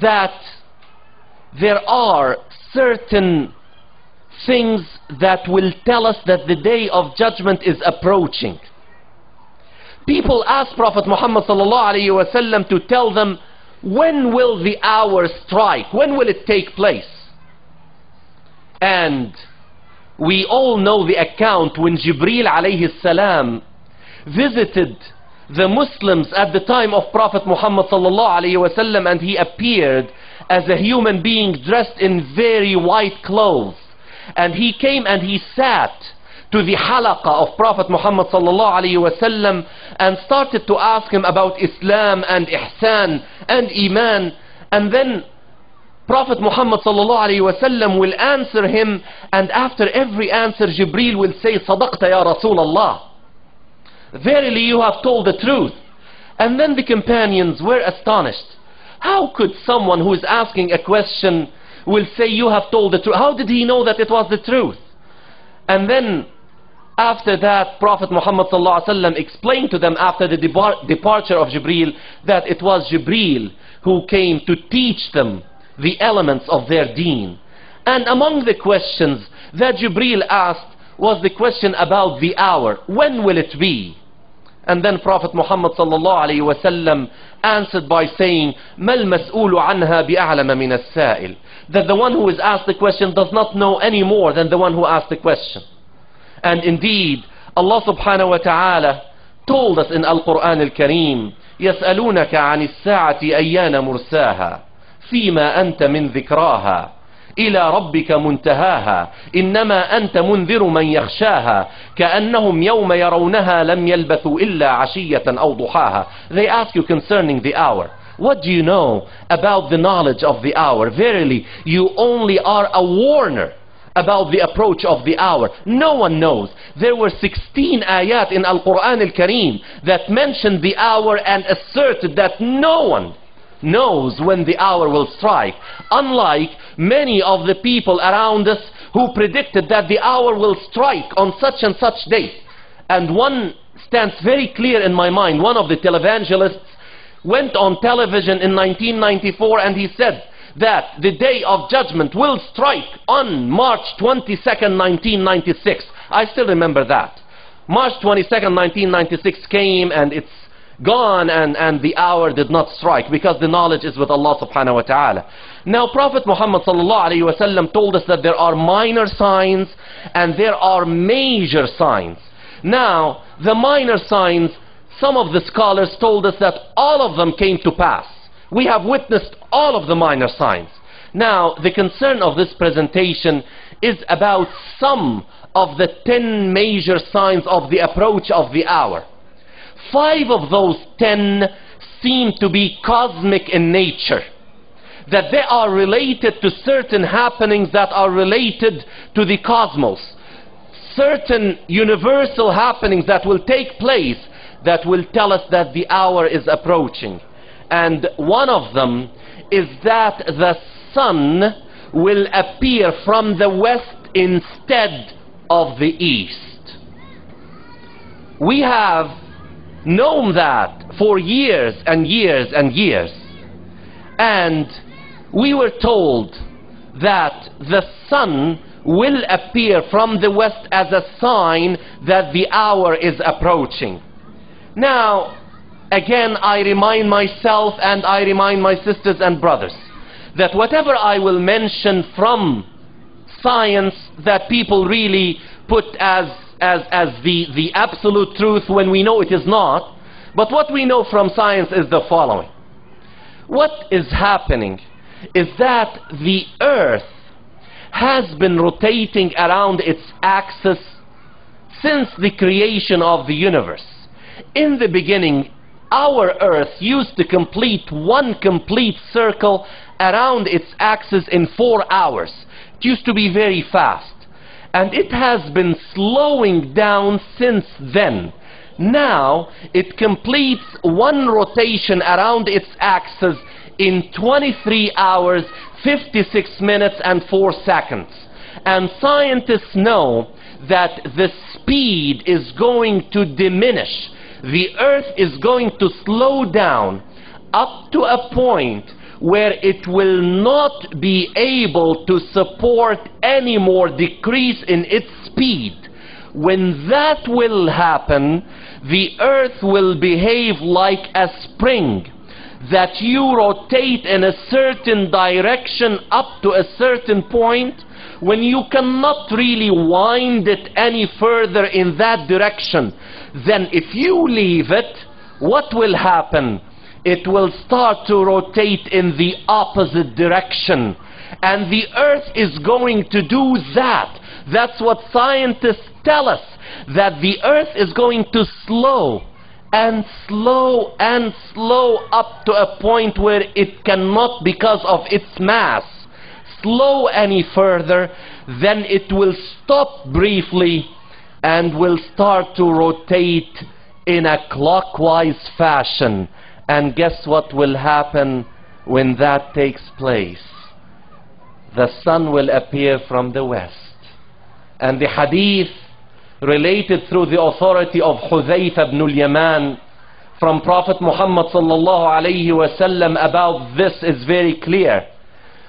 that there are certain things that will tell us that the day of judgment is approaching. People ask Prophet Muhammad wasallam to tell them when will the hour strike? When will it take place? And we all know the account when Jibril alayhi salam visited the Muslims at the time of Prophet Muhammad sallallahu and he appeared as a human being dressed in very white clothes. And he came and he sat to the halaqa of Prophet Muhammad sallallahu and started to ask him about Islam and Ihsan and Iman. And then Prophet Muhammad sallallahu will answer him and after every answer Jibril will say Sadaqta ya Rasulullah Verily you have told the truth. And then the companions were astonished. How could someone who is asking a question will say you have told the truth? How did he know that it was the truth? And then after that Prophet Muhammad wasallam explained to them after the depar- departure of Jibril that it was Jibril who came to teach them the elements of their deen. And among the questions that Jibril asked was the question about the hour. When will it be and then Prophet Muhammad sallallahu alaihi wasallam answered by saying mal mas'ulu anha bi'alama min as-sa'il that the one who is asked the question does not know any more than the one who asked the question and indeed, Allah subhanahu wa ta'ala told us in Al-Quran Al-Kareem, يسألونك عن الساعة أيان مرساها فيما أنت من ذكراها إلى ربك منتهاها إنما أنت منذر من يخشاها كأنهم يوم يرونها لم يلبثوا إلا عشية أو ضحاها They ask you concerning the hour What do you know about the knowledge of the hour? Verily, you only are a warner about the approach of the hour. No one knows. There were 16 ayat in Al-Quran Al-Kareem that mentioned the hour and asserted that no one knows when the hour will strike. Unlike many of the people around us who predicted that the hour will strike on such and such date. And one stands very clear in my mind. One of the televangelists went on television in 1994 and he said, that the day of judgment will strike on March 22nd, 1996. I still remember that. March 22nd, 1996 came and it's gone and, and the hour did not strike because the knowledge is with Allah subhanahu wa ta'ala. Now Prophet Muhammad sallallahu alayhi wa sallam told us that there are minor signs and there are major signs. Now, the minor signs, some of the scholars told us that all of them came to pass. We have witnessed all of the minor signs. Now, the concern of this presentation is about some of the ten major signs of the approach of the hour. Five of those ten seem to be cosmic in nature. That they are related to certain happenings that are related to the cosmos. Certain universal happenings that will take place that will tell us that the hour is approaching and one of them is that the sun will appear from the west instead of the east. We have known that for years and years and years. And we were told that the sun will appear from the west as a sign that the hour is approaching. Now, again I remind myself and I remind my sisters and brothers that whatever I will mention from science that people really put as, as, as the, the absolute truth when we know it is not, but what we know from science is the following. What is happening is that the earth has been rotating around its axis since the creation of the universe. In the beginning, our earth used to complete one complete circle around its axis in four hours. It used to be very fast. And it has been slowing down since then. Now it completes one rotation around its axis in 23 hours, 56 minutes and 4 seconds. And scientists know that the speed is going to diminish the earth is going to slow down up to a point where it will not be able to support any more decrease in its speed. When that will happen, the earth will behave like a spring that you rotate in a certain direction up to a certain point when you cannot really wind it any further in that direction then if you leave it what will happen it will start to rotate in the opposite direction. And the earth is going to do that. That's what scientists tell us that the earth is going to slow and slow and slow up to a point where it cannot because of its mass slow any further. Then it will stop briefly and will start to rotate in a clockwise fashion and guess what will happen when that takes place the sun will appear from the west and the hadith related through the authority of Hudhayfa ibn al-Yaman from Prophet Muhammad sallallahu alayhi wasallam about this is very clear.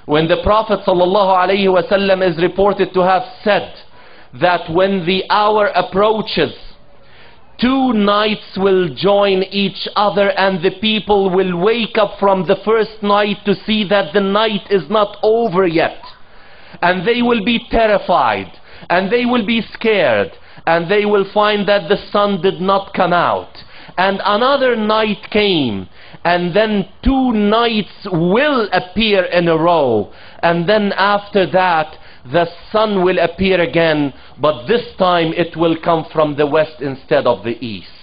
When the Prophet sallallahu alayhi wasallam is reported to have said that when the hour approaches, two nights will join each other and the people will wake up from the first night to see that the night is not over yet. And they will be terrified and they will be scared and they will find that the sun did not come out. And another night came, and then two nights will appear in a row, and then after that, the sun will appear again, but this time it will come from the west instead of the east.